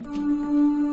Thank you.